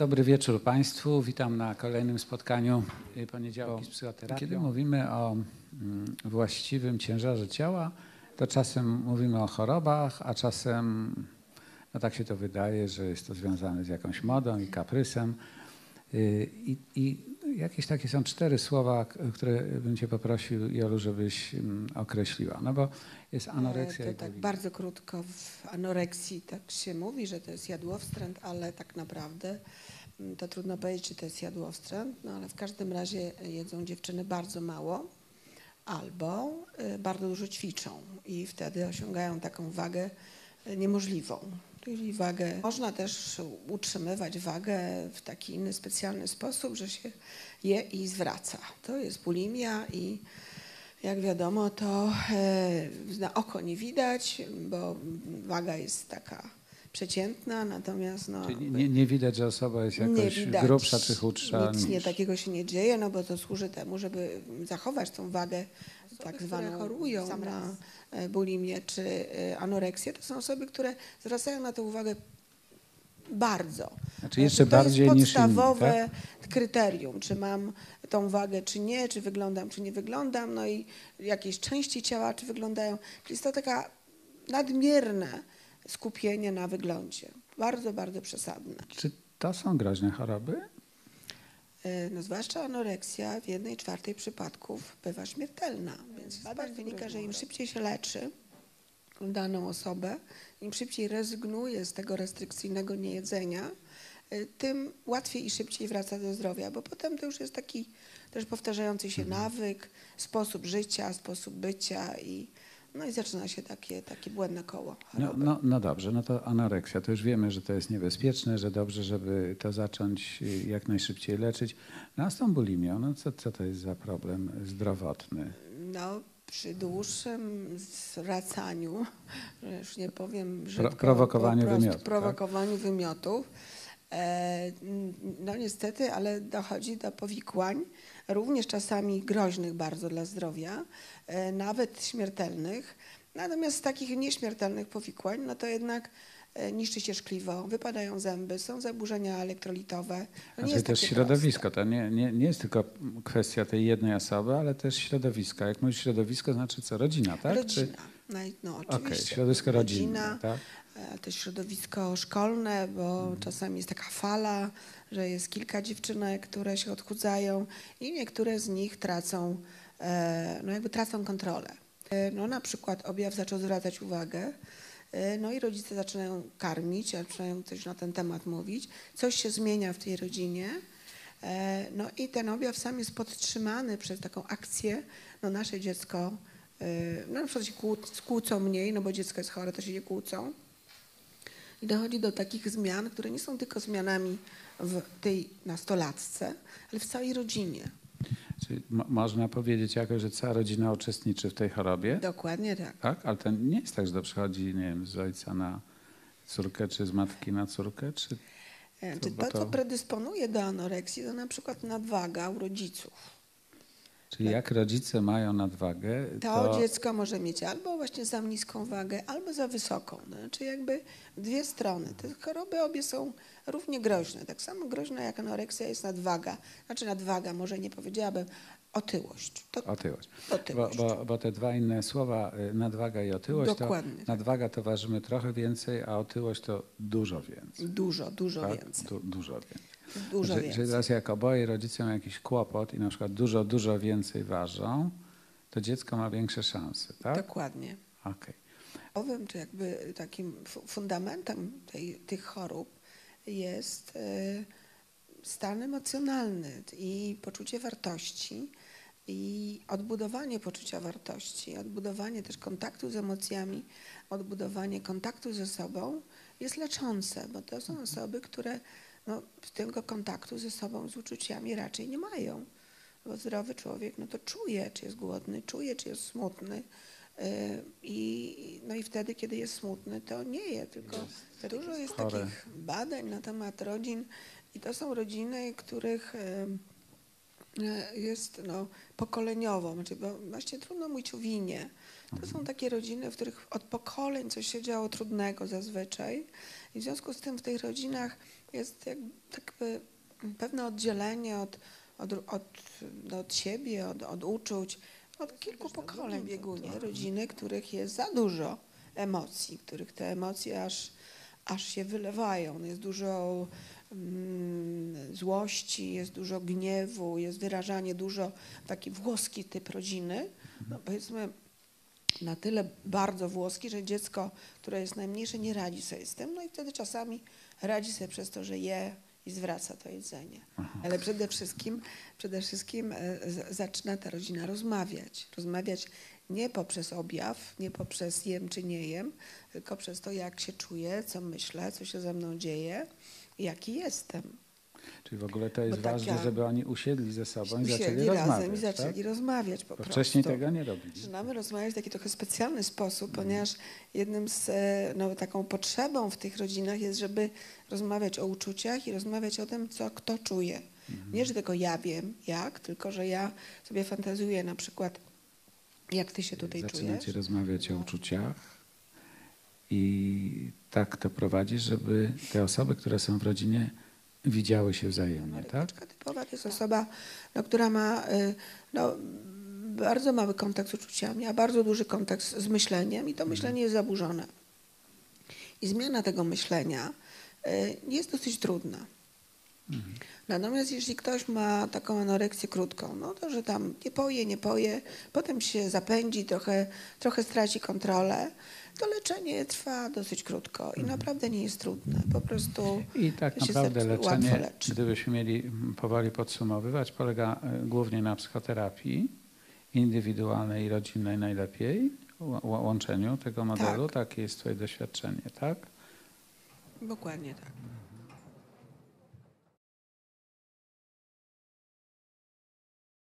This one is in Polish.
Dobry wieczór Państwu. Witam na kolejnym spotkaniu y, poniedziałku z psychoterapią. Kiedy mówimy o mm, właściwym ciężarze ciała, to czasem mówimy o chorobach, a czasem, no tak się to wydaje, że jest to związane z jakąś modą i kaprysem. I, i jakieś takie są cztery słowa, które bym Cię poprosił, Jolu, żebyś mm, określiła. No bo jest anoreksja E, i To tak bardzo krótko w anoreksji tak się mówi, że to jest jadłowstręt, ale tak naprawdę mm, to trudno powiedzieć, czy to jest jadłowstręt, no ale w każdym razie jedzą dziewczyny bardzo mało albo y, bardzo dużo ćwiczą i wtedy osiągają taką wagę y, niemożliwą. Czyli wagę, można też utrzymywać wagę w taki inny specjalny sposób, że się je i zwraca. To jest bulimia i jak wiadomo, to e, na oko nie widać, bo waga jest taka przeciętna, natomiast no, Czyli nie, nie widać, że osoba jest nie jakoś widać. grubsza czy chudsza Nic nie niż. takiego się nie dzieje, no bo to służy temu, żeby zachować tą wagę tak zwaną chorują na e, bulimię czy e, anoreksję. To są osoby, które zwracają na to uwagę bardzo. Znaczy jeszcze to bardziej jest niż inni, podstawowe tak? kryterium, czy mam tą wagę, czy nie, czy wyglądam, czy nie wyglądam, no i jakieś części ciała, czy wyglądają. Czyli jest to taka nadmierne skupienie na wyglądzie. Bardzo, bardzo przesadne. Czy to są groźne choroby? E, No, zwłaszcza anoreksja w jednej czwartej przypadków bywa śmiertelna. Więc z badań wynika, że im szybciej się leczy daną osobę, im szybciej rezygnuje z tego restrykcyjnego niejedzenia, e, tym łatwiej i szybciej wraca do zdrowia, bo potem to już jest taki też powtarzający się nawyk, sposób życia, sposób bycia i, no i zaczyna się takie, takie błędne koło No, no, no dobrze, no to anoreksja, to już wiemy, że to jest niebezpieczne, że dobrze, żeby to zacząć y, jak najszybciej leczyć. No a z tą bulimią, no co, co to jest za problem zdrowotny? No, przy dłuższym zwracaniu, że już nie powiem brzydko, prowokowaniu po prostu wymiotów, tak? prowokowaniu wymiotów, e, n- no niestety, ale dochodzi do powikłań, również czasami groźnych bardzo dla zdrowia, e, nawet śmiertelnych. Natomiast z takich nieśmiertelnych powikłań, no to jednak e, niszczy się szkliwo, wypadają zęby, są zaburzenia elektrolitowe. To nie jest też środowisko, to nie, nie, nie jest tylko kwestia tej jednej osoby, ale też środowiska. Jak mówisz środowisko, znaczy co, rodzina, tak? Rodzina. No, i- no Okej, oczywiście. środowisko rodzinne, Rodzina, tak? e, też środowisko szkolne, bo czasami jest taka fala, że jest kilka dziewczynek, które się odchudzają i niektóre z nich tracą, e, no jakby tracą kontrolę. E, No na przykład objaw zaczął zwracać uwagę, e, no i rodzice zaczynają karmić, zaczynają coś na ten temat mówić, coś się zmienia w tej rodzinie, E, No i ten objaw sam jest podtrzymany przez taką akcję, no nasze dziecko, e, no na przykład się kłó- kłócą mniej, no bo dziecko jest chore, to się nie kłócą. I dochodzi do takich zmian, które nie są tylko zmianami w tej nastolatce, ale w całej rodzinie. Czyli mo- można powiedzieć jakoś, że cała rodzina uczestniczy w tej chorobie, Dokładnie tak. tak? Ale to nie jest tak, że to przychodzi, nie wiem, z ojca na córkę, czy z matki na córkę, czy... E, To- to, to- co predysponuje do anoreksji, to na przykład nadwaga u rodziców. Czyli jak rodzice mają nadwagę, To, to... dziecko może mieć albo właśnie za niską wagę, albo za wysoką. Znaczy jakby dwie strony. Te choroby obie są równie groźne. Tak samo groźna jak anoreksja jest nadwaga. Znaczy nadwaga, może nie powiedziałabym, otyłość. To Otyłość. otyłość. Bo, bo, bo te dwa inne słowa, y, nadwaga i otyłość, Dokładnie. to nadwaga to ważymy trochę więcej, a otyłość to dużo więcej. Dużo, dużo tak? więcej. Du, dużo więcej. Dużo że, więcej. że teraz jak oboje rodzice mają jakiś kłopot i na przykład dużo, dużo więcej ważą, to dziecko ma większe szanse, tak? Dokładnie. Okej. Owym, czy jakby takim fu- fundamentem tej, tych chorób jest e, stan emocjonalny i poczucie wartości i odbudowanie poczucia wartości, odbudowanie też kontaktu z emocjami, odbudowanie kontaktu ze sobą jest leczące, bo to są osoby, które no, tego kontaktu ze sobą, z uczuciami raczej nie mają. Bo zdrowy człowiek no to czuje, czy jest głodny, czuje, czy jest smutny. Yy, I, no i wtedy, kiedy jest smutny, to nie je, tylko dużo jest chore. takich badań na temat rodzin i to są rodziny, których yy, yy, jest no, pokoleniowo, znaczy, bo właśnie trudno mówić o winie. To są takie rodziny, w których od pokoleń coś się działo trudnego zazwyczaj i w związku z tym w tych rodzinach jest jak, jakby pewne oddzielenie od, od, od, no, od siebie, od, od uczuć, od kilku pokoleń biegunie, rodziny, których jest za dużo emocji, których te emocje aż, aż się wylewają. Jest dużo mm, złości, jest dużo gniewu, jest wyrażanie dużo, taki włoski typ rodziny, no powiedzmy na tyle bardzo włoski, że dziecko, które jest najmniejsze, nie radzi sobie z tym, no i wtedy czasami radzi sobie przez to, że je i zwraca to jedzenie. Ale przede wszystkim, przede wszystkim e, zaczyna ta rodzina rozmawiać. Rozmawiać nie poprzez objaw, nie poprzez jem czy nie jem, tylko przez to, jak się czuję, co myślę, co się ze mną dzieje jaki jestem. Czyli w ogóle to jest taka- ważne, żeby oni usiedli ze sobą i zaczęli Usiedli rozmawiać. razem i zaczęli tak? rozmawiać po Bo prostu. wcześniej tego nie robili. Zaczynamy rozmawiać w taki trochę specjalny sposób, ponieważ jednym z, e, no, taką potrzebą w tych rodzinach jest, żeby rozmawiać o uczuciach i rozmawiać o tym, co kto czuje. Nie, że tylko ja wiem jak, tylko że ja sobie fantazuję na przykład, jak ty się tutaj Zaczynacie czujesz. rozmawiać o uczuciach i tak to prowadzi, żeby te osoby, które są w rodzinie, widziały się wzajemnie, tak? Typowa to jest osoba, no, która ma y, no, bardzo mały kontakt z uczuciami, a bardzo duży kontakt z myśleniem i to myślenie jest zaburzone. I zmiana tego myślenia y, jest dosyć trudna. Natomiast jeśli ktoś ma taką anoreksję krótką, no to że tam nie poje, nie poje, potem się zapędzi, trochę, trochę straci kontrolę, to leczenie trwa dosyć krótko i naprawdę nie jest trudne. Po prostu I tak naprawdę leczenie, leczy. gdybyśmy mieli powoli podsumowywać, polega e, głównie na psychoterapii indywidualnej i rodzinnej najlepiej, łączeniu tego modelu. Tak. Takie jest Twoje doświadczenie, tak? Dokładnie tak.